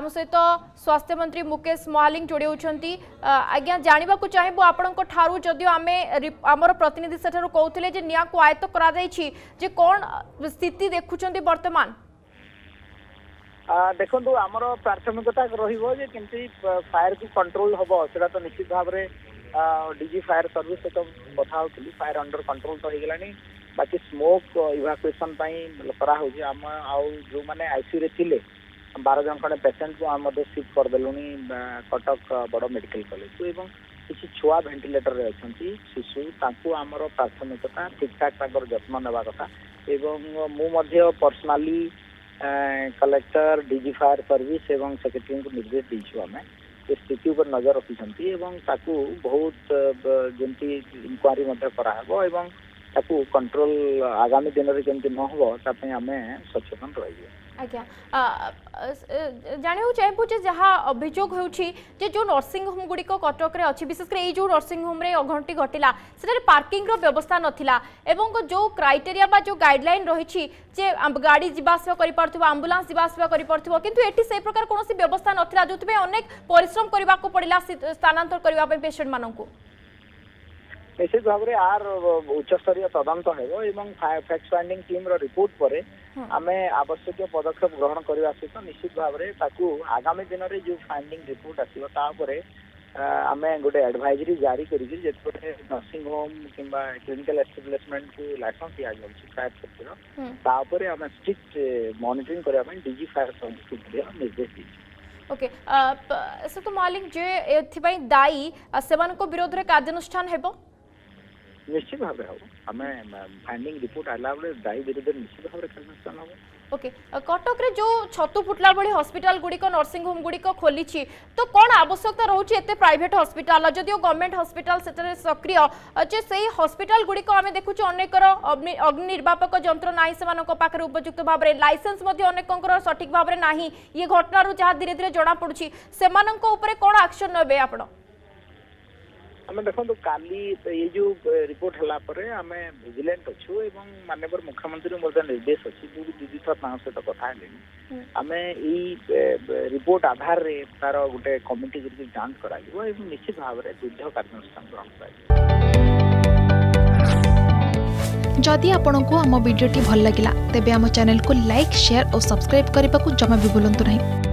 आम सहित तो स्वास्थ्य मंत्री मुकेश महालिंग जोड़ी आज्ञा जानवा को चाहेबू आपण जदि आम आम प्रतिनिधि से कहते हैं निआ को आयत्त कर कौन स्थिति देखुं बर्तमान देखु आम प्राथमिकता रही कमी फायर को कंट्रोल हम से तो निश्चित भाव में डीजी फायर सर्विस सहित कथा फायर अंडर कंट्रोल तो होगा बाकी स्मोक इवाकुएसन करा आम आउ जो मैंने आईसीयू रे बार जन खंडे पेसेंट को आम सिफ्ट करदेलुनि कटक बड़ मेडिकल कलेज को किसी छुआ भेन्टिलेटर अच्छा शिशु तामर प्राथमिकता ठीक ठाक जत्न ने कथा एवं मुझे personally collector D fire service एवं सेक्रेटरी को निर्देश दीचु आम स्थित पर नजर रखिंट बहुत जमी इनक्वारी कराव एवं ᱛᱟᱥᱩ কন্ট্রোল আগামি ᱡᱮᱱᱮરેᱥᱚᱱ ᱛᱮ ᱱᱚᱦᱚ ᱥᱟᱯᱮ ᱟᱢᱮ ᱥᱚᱪᱷᱚᱱ ᱨᱟᱦᱤᱭᱮ ᱟᱠᱭᱟ ᱟ ᱡᱟᱱᱮ ᱦᱚ ᱪᱟᱭ ᱯᱩᱪᱷᱮ ᱡᱟᱦᱟ ᱵᱷᱤᱡᱚᱜ ᱦᱚ ᱩᱪᱷᱤ ᱡᱮ ᱡᱚ ᱱᱟᱨᱥᱤᱝ ᱦᱚᱢ ᱜᱩᱲᱤ ᱠᱚ ᱠᱚᱴᱚᱠᱨᱮ ᱟᱪᱷᱤ ᱵᱤᱥᱮᱥ ᱨᱮ ᱮ ᱡᱚ ᱱᱟᱨᱥᱤᱝ ᱦᱚᱢ ᱨᱮ ᱟ ᱜᱷᱚᱱᱴᱤ ᱜᱷᱟᱴᱤᱞᱟ ᱥᱮᱨᱮ ᱯᱟᱨᱠᱤᱝ ᱨᱚ ᱵᱮᱵᱚᱥᱛᱟ ᱱᱚᱛᱤᱞᱟ ᱮᱵᱚᱝ ᱡᱚ ᱠᱨᱟᱭᱴᱮᱨᱤᱭᱟ ᱵᱟ ᱡᱚ ᱜᱟᱭᱤᱰᱞᱟᱭᱤᱱ ᱨᱚᱦᱤᱪᱷᱤ ᱡᱮ ନିଶ୍ଚିତ ଭାବରେ ଆର ଉଚ୍ଚସ୍ତରୀୟ ତଦନ୍ତ ହେବ ଏବଂ ଫ୍ୟାକ୍ଟ ଫାଇଣ୍ଡିଂ ଟିମ୍ର ରିପୋର୍ଟ ପରେ ଆମେ ଆବଶ୍ୟକୀୟ ପଦକ୍ଷେପ ଗ୍ରହଣ କରିବା ସହିତ ନିଶ୍ଚିତ ଭାବରେ ତାକୁ ଆଗାମୀ ଦିନରେ ଯେଉଁ ଫାଇଣ୍ଡିଂ ରିପୋର୍ଟ ଆସିବ ତା ଉପରେ ଆମେ ଗୋଟେ ଆଡଭାଇଜରୀ ଜାରି କରିକି ଯେତେବେଳେ ନର୍ସିଂ ହୋମ୍ କିମ୍ବା କ୍ଲିନିକାଲ ଏଷ୍ଟାବ୍ଲିଶମେଣ୍ଟକୁ ଲାଇସେନ୍ସ ଦିଆଯାଉଛି ଫାୟାର ସେଫ୍ଟିର ତା ଉପରେ ଆମେ ଷ୍ଟ୍ରିକ୍ଟ ମନିଟରିଂ କରିବା ପାଇଁ ଡିଜି ଫାୟାର ସର୍ଭିସକୁ ମଧ୍ୟ ନିର୍ଦ୍ଦେଶ ଦେଇଛୁ ଓକେ ସେତୁ ମଲ୍ଲିକ ଯେ ଏଥିପାଇଁ ଦାୟୀ ସେମାନଙ୍କ ବିରୋଧରେ କାର୍ଯ୍ୟାନୁଷ୍ଠାନ ହେବ ନିଶ୍ଚିତ ଭାବରେ ହେବ ଆମେ ଫାଇଣ୍ଡିଂ ରିପୋର୍ଟ ଆଇଲା ବେଳେ ଦାୟୀ ବିରୁଦ୍ଧରେ ନିଶ୍ଚିତ ଭାବରେ କାର୍ଯ୍ୟାନୁଷ୍ଠାନ ହେବ ଓକେ କଟକରେ ଯେଉଁ ଛତୁ ଫୁଟିଲା ଭଳି ହସ୍ପିଟାଲ ଗୁଡ଼ିକ ନର୍ସିଂ ହୋମ୍ ଗୁଡ଼ିକ ଖୋଲିଛି ତ କ'ଣ ଆବଶ୍ୟକତା ରହୁଛି ଏତେ ପ୍ରାଇଭେଟ୍ ହସ୍ପିଟାଲ ଯଦିଓ ଗଭର୍ଣ୍ଣମେଣ୍ଟ ହସ୍ପିଟାଲ ସେଠାରେ ସକ୍ରିୟ ଯେ ସେଇ ହସ୍ପିଟାଲ ଗୁଡ଼ିକ ଆମେ ଦେଖୁଛୁ ଅନେକର ଅଗ୍ନି ନିର୍ବାପକ ଯନ୍ତ୍ର ନାହିଁ ସେମାନଙ୍କ ପାଖରେ ଉପଯୁକ୍ତ ଭାବରେ ଲାଇସେନ୍ସ ମଧ୍ୟ ଅନେକଙ୍କର ସଠିକ୍ ଭାବରେ ନାହିଁ ଇଏ ଘଟଣାରୁ ଯାହା ଧୀରେ ଧୀରେ ଜଣାପଡ଼ୁଛି ସେମାନଙ୍କ ଉପରେ କ'ଣ ଆକ୍ସନ୍ ନେବେ ଆପଣ ଆମେ ଦେଖନ୍ତୁ କାଲି ଏଇ ଯୋଉ ରିପୋର୍ଟ ହେଲା ପରେ ଆମେ ଭିଜିଲାଣ୍ଟ ଅଛୁ ଏବଂ ମାନ୍ୟବର ମୁଖ୍ୟମନ୍ତ୍ରୀଙ୍କୁ ମଧ୍ୟ ନିର୍ଦ୍ଦେଶ ଅଛି ଯୋଉଠି ଦୁଇ ଦୁଇଥର ତାଙ୍କ ସହିତ କଥା ହେଲେଣି ଆମେ ଏଇ ରିପୋର୍ଟ ଆଧାରରେ ତାର ଗୋଟେ କମିଟି ଯେମିତି ଯାଞ୍ଚ କରାଯିବ ଏବଂ ନିଶ୍ଚିତ ଭାବରେ ଯୁଦ୍ଧ କାର୍ଯ୍ୟାନୁଷ୍ଠାନ ଗ୍ରହଣ କରାଯିବ ଯଦି ଆପଣଙ୍କୁ ଆମ ଭିଡ଼ିଓଟି ଭଲ ଲାଗିଲା ତେବେ ଆମ ଚ୍ୟାନେଲକୁ ଲାଇକ୍ ସେୟାର ଓ ସବସ୍କ୍ରାଇବ୍ କରିବାକୁ ଜମା ବି ଭୁଲନ୍ତୁ ନାହିଁ